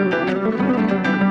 Música